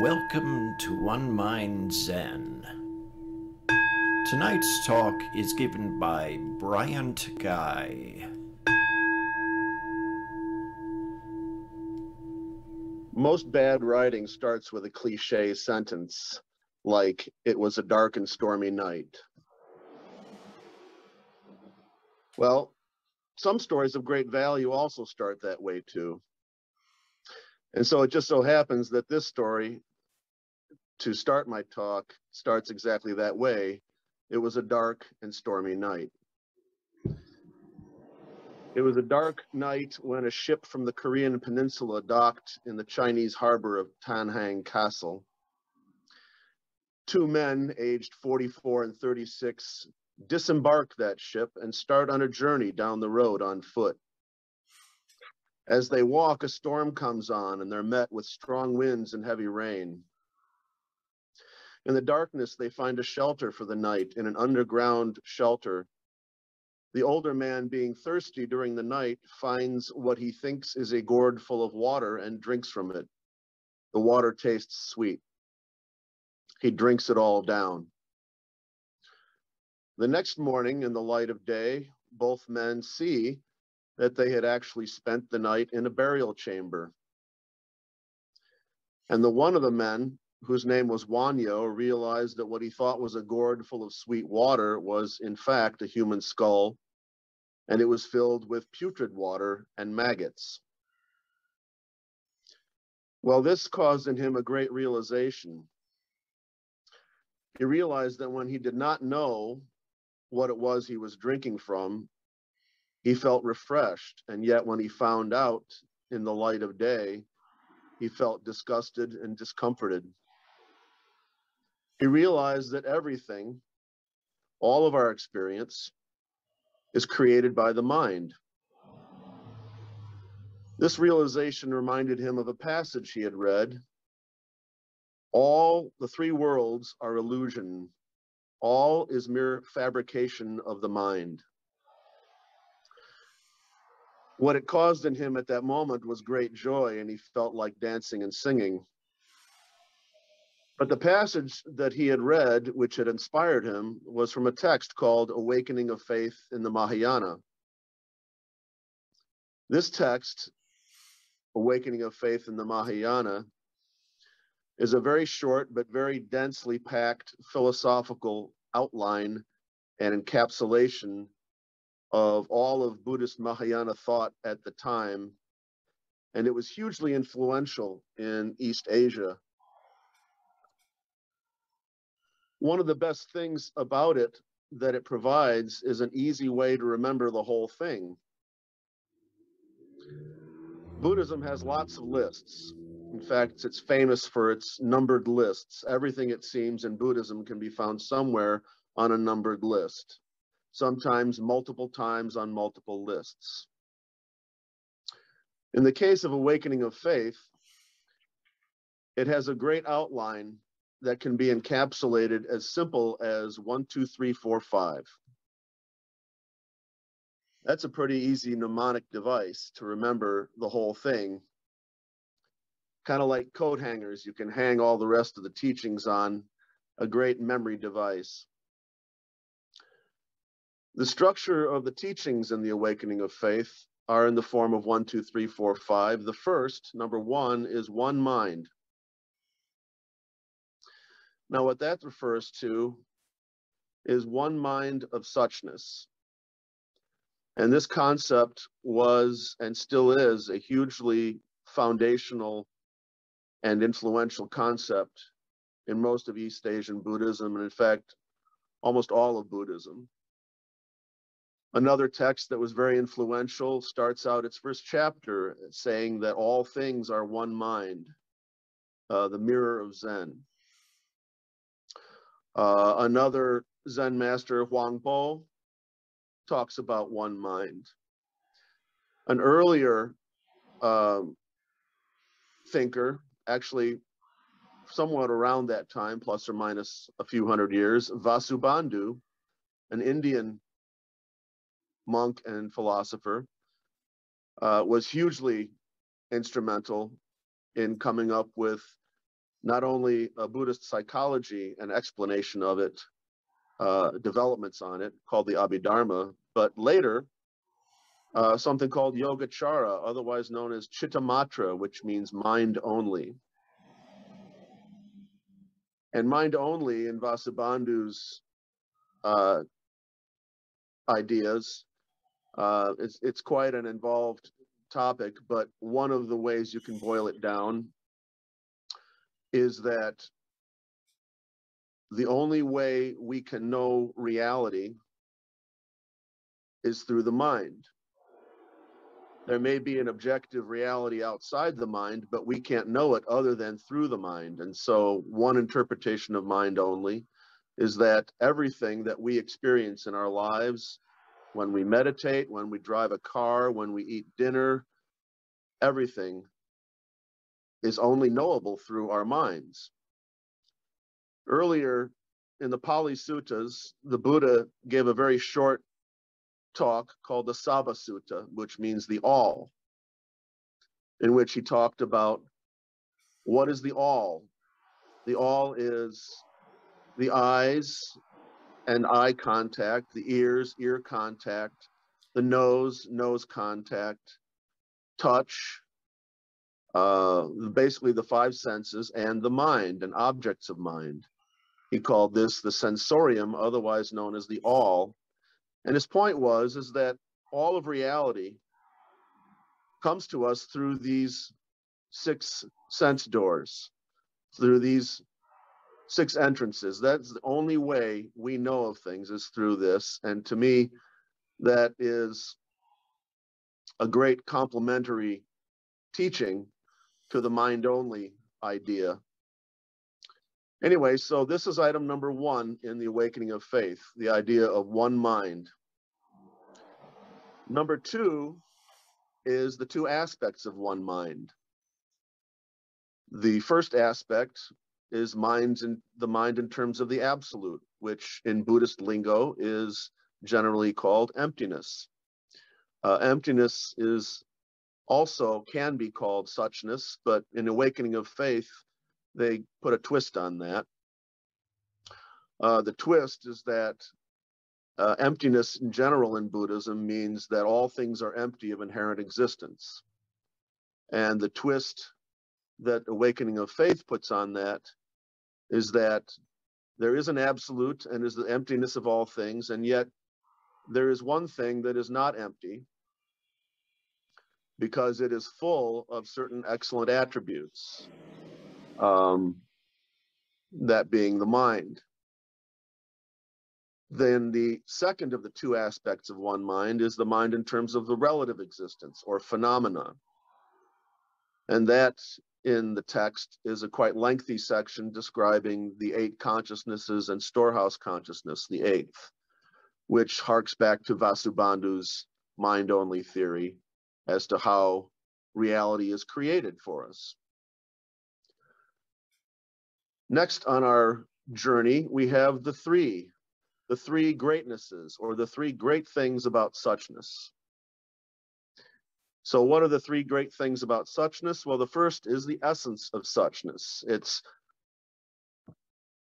Welcome to One Mind Zen. Tonight's talk is given by Bryan Guy. Most bad writing starts with a cliche sentence like, it was a dark and stormy night. Well, some stories of great value also start that way too. And so it just so happens that this story, to start my talk, starts exactly that way. It was a dark and stormy night. It was a dark night when a ship from the Korean peninsula docked in the Chinese harbor of Tanhang Castle. Two men aged 44 and 36 disembark that ship and start on a journey down the road on foot. As they walk, a storm comes on and they're met with strong winds and heavy rain. In the darkness, they find a shelter for the night in an underground shelter. The older man, being thirsty during the night, finds what he thinks is a gourd full of water and drinks from it. The water tastes sweet. He drinks it all down. The next morning, in the light of day, both men see that they had actually spent the night in a burial chamber. And the one of the men, whose name was Wonhyo, realized that what he thought was a gourd full of sweet water was, in fact, a human skull, and it was filled with putrid water and maggots. Well, this caused in him a great realization. He realized that when he did not know what it was he was drinking from, he felt refreshed. And yet, when he found out in the light of day, he felt disgusted and discomforted. He realized that everything, all of our experience, is created by the mind. This realization reminded him of a passage he had read. All the three worlds are illusion. All is mere fabrication of the mind. What it caused in him at that moment was great joy, and he felt like dancing and singing. But the passage that he had read, which had inspired him, was from a text called Awakening of Faith in the Mahayana. This text, Awakening of Faith in the Mahayana, is a very short but very densely packed philosophical outline and encapsulation of all of Buddhist Mahayana thought at the time. And it was hugely influential in East Asia. One of the best things about it that it provides is an easy way to remember the whole thing. Buddhism has lots of lists. In fact, it's famous for its numbered lists. Everything, it seems, in Buddhism can be found somewhere on a numbered list sometimes multiple times on multiple lists. In the case of Awakening of Faith, it has a great outline that can be encapsulated as simple as one, two, three, four, five. That's a pretty easy mnemonic device to remember the whole thing. Kind of like coat hangers, you can hang all the rest of the teachings on a great memory device. The structure of the teachings in the awakening of faith are in the form of one, two, three, four, five. The first, number one, is one mind. Now, what that refers to is one mind of suchness. And this concept was and still is a hugely foundational and influential concept in most of East Asian Buddhism, and in fact, almost all of Buddhism. Another text that was very influential starts out its first chapter saying that all things are one mind, uh, the mirror of Zen. Uh, another Zen master, Huang Bo, talks about one mind. An earlier um, thinker, actually somewhat around that time, plus or minus a few hundred years, Vasubandhu, an Indian monk and philosopher, uh, was hugely instrumental in coming up with not only a Buddhist psychology and explanation of it, uh, developments on it called the Abhidharma, but later uh, something called Yogacara, otherwise known as Chittamatra, which means mind only. And mind only in Vasubandhu's uh, ideas, uh, it's, it's quite an involved topic, but one of the ways you can boil it down is that the only way we can know reality is through the mind. There may be an objective reality outside the mind, but we can't know it other than through the mind. And so, one interpretation of mind only is that everything that we experience in our lives, when we meditate, when we drive a car, when we eat dinner, everything is only knowable through our minds. Earlier in the Pali Suttas, the Buddha gave a very short talk called the Sabba Sutta, which means the all, in which he talked about what is the all. The all is the eyes and eye contact, the ears, ear contact, the nose, nose contact, touch, uh, basically the five senses, and the mind and objects of mind. He called this the sensorium, otherwise known as the all. And his point was is that all of reality comes to us through these six sense doors, through these six entrances. That's the only way we know of things is through this. And to me, that is a great complementary teaching to the mind only idea. Anyway, so this is item number one in the awakening of faith, the idea of one mind. Number two is the two aspects of one mind. The first aspect is minds in the mind in terms of the absolute, which in Buddhist lingo is generally called emptiness. Uh, emptiness is also can be called suchness, but in awakening of faith, they put a twist on that. Uh, the twist is that uh, emptiness in general in Buddhism means that all things are empty of inherent existence. And the twist that awakening of faith puts on that is that there is an absolute and is the emptiness of all things, and yet there is one thing that is not empty because it is full of certain excellent attributes. Um, that being the mind. Then the second of the two aspects of one mind is the mind in terms of the relative existence or phenomena. And that in the text is a quite lengthy section describing the eight consciousnesses and storehouse consciousness, the eighth, which harks back to Vasubandhu's mind only theory as to how reality is created for us. Next on our journey, we have the three, the three greatnesses or the three great things about suchness. So what are the three great things about suchness? Well, the first is the essence of suchness. It's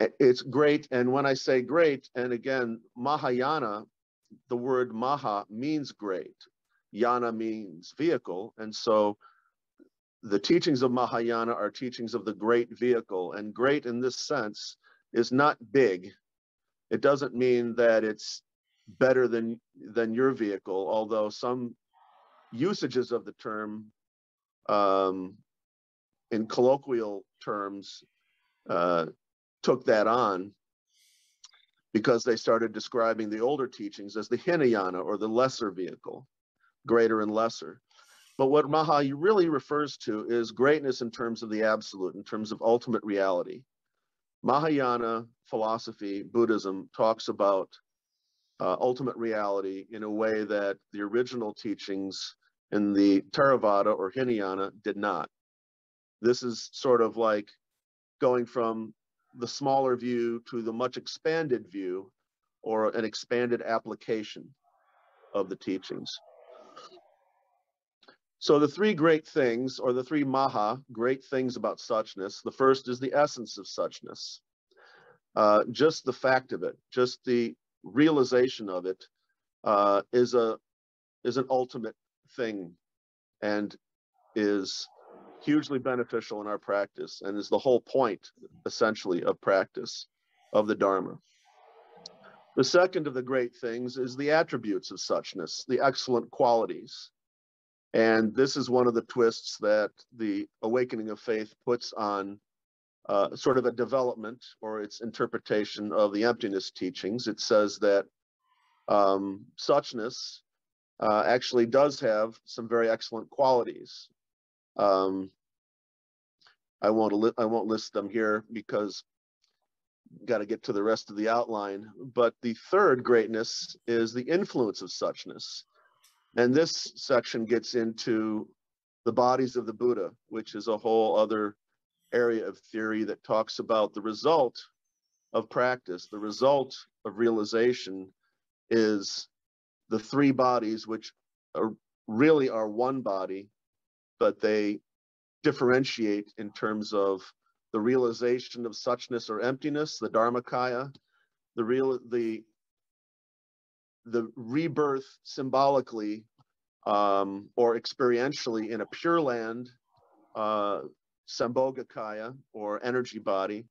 eh, it's great. And when I say great, and again, Mahayana, the word Maha means great. Yana means vehicle. And so the teachings of Mahayana are teachings of the great vehicle. And great in this sense is not big. It doesn't mean that it's better than than your vehicle, although some usages of the term um, in colloquial terms uh, took that on because they started describing the older teachings as the Hinayana or the lesser vehicle greater and lesser. But what Maha really refers to is greatness in terms of the absolute, in terms of ultimate reality. Mahayana philosophy, Buddhism, talks about uh, ultimate reality in a way that the original teachings in the Theravada or Hinayana did not. This is sort of like going from the smaller view to the much expanded view or an expanded application of the teachings. So the three great things, or the three maha, great things about suchness, the first is the essence of suchness. Uh, just the fact of it, just the realization of it, uh, is a is an ultimate thing, and is hugely beneficial in our practice, and is the whole point, essentially, of practice of the Dharma. The second of the great things is the attributes of suchness, the excellent qualities. And this is one of the twists that the awakening of faith puts on uh, sort of a development or its interpretation of the emptiness teachings. It says that um, suchness uh, actually does have some very excellent qualities. Um, I won't I won't list them here because got to get to the rest of the outline. But the third greatness is the influence of suchness. And this section gets into the bodies of the Buddha, which is a whole other area of theory that talks about the result of practice. The result of realization is the three bodies, which are, really are one body, but they differentiate in terms of the realization of suchness or emptiness, the Dharmakaya, the real the the rebirth symbolically um, or experientially in a pure land, uh, Sambhogakaya or energy body.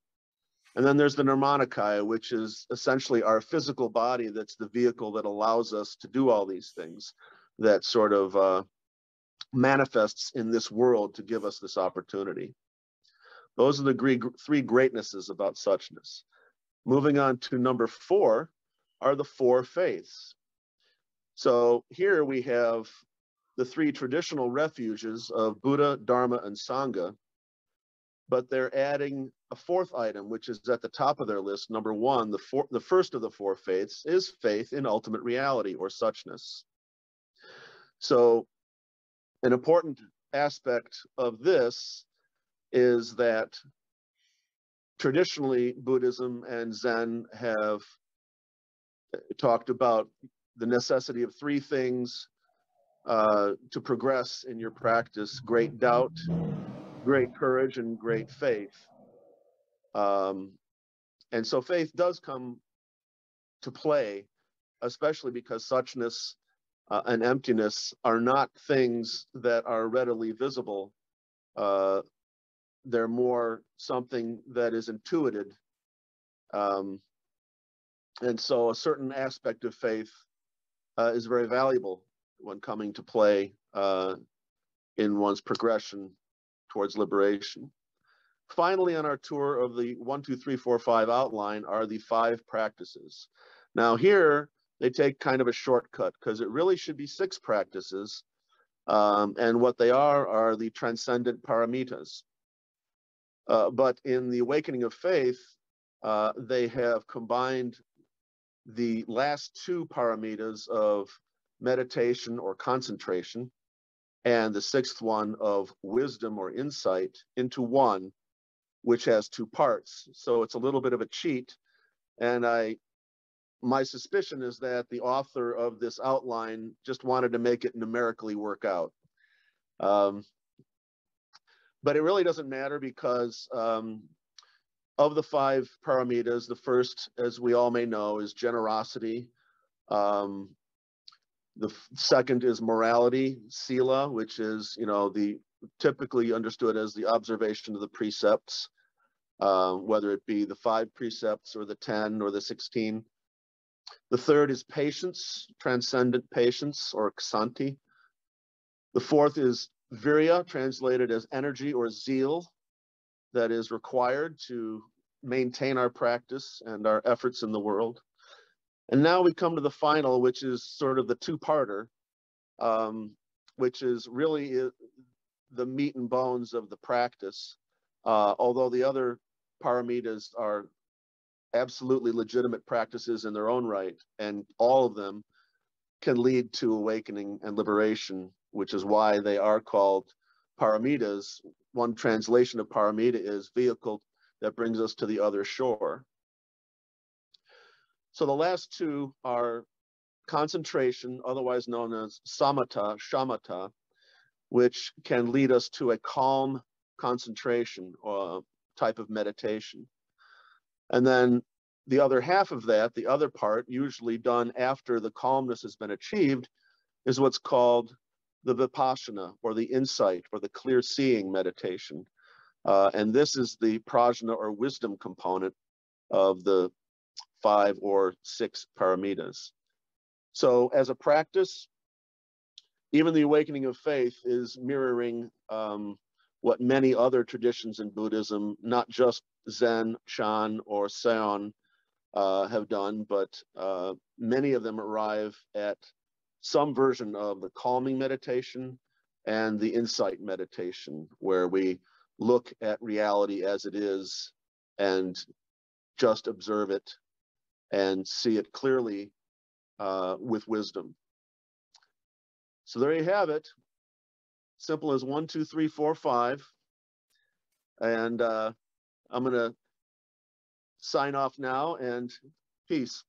And then there's the Nirmanakaya, which is essentially our physical body that's the vehicle that allows us to do all these things that sort of uh, manifests in this world to give us this opportunity. Those are the three greatnesses about suchness. Moving on to number four, are the four faiths. So here we have the three traditional refuges of Buddha, Dharma, and Sangha, but they're adding a fourth item, which is at the top of their list. Number one, the, four, the first of the four faiths is faith in ultimate reality or suchness. So an important aspect of this is that traditionally Buddhism and Zen have talked about the necessity of three things uh, to progress in your practice great doubt, great courage, and great faith. Um, and so faith does come to play, especially because suchness uh, and emptiness are not things that are readily visible. Uh, they're more something that is intuited. Um, and so a certain aspect of faith uh, is very valuable when coming to play uh, in one's progression towards liberation. Finally, on our tour of the one, two, three, four, five outline are the five practices. Now here, they take kind of a shortcut because it really should be six practices. Um, and what they are are the transcendent paramitas. Uh, but in the awakening of faith, uh, they have combined the last two paramitas of meditation or concentration and the sixth one of wisdom or insight into one, which has two parts. So it's a little bit of a cheat. And I, my suspicion is that the author of this outline just wanted to make it numerically work out. Um, but it really doesn't matter because um, of the five paramitas, the first, as we all may know, is generosity. Um, the second is morality, sila, which is, you know, the typically understood as the observation of the precepts, uh, whether it be the five precepts or the 10 or the 16. The third is patience, transcendent patience or ksanti. The fourth is Virya, translated as energy or zeal, that is required to maintain our practice and our efforts in the world. And now we come to the final, which is sort of the two-parter, um, which is really the meat and bones of the practice. Uh, although the other paramitas are absolutely legitimate practices in their own right, and all of them can lead to awakening and liberation which is why they are called paramitas. One translation of paramita is vehicle that brings us to the other shore. So the last two are concentration, otherwise known as samatha, shamatha, which can lead us to a calm concentration or type of meditation. And then the other half of that, the other part, usually done after the calmness has been achieved, is what's called the vipassana or the insight or the clear seeing meditation. Uh, and this is the prajna or wisdom component of the five or six paramitas. So as a practice, even the awakening of faith is mirroring um, what many other traditions in Buddhism, not just Zen, Chan, or Seon, uh, have done, but uh, many of them arrive at some version of the calming meditation and the insight meditation, where we look at reality as it is and just observe it and see it clearly uh, with wisdom. So there you have it. Simple as one, two, three, four, five. And uh, I'm going to sign off now and peace.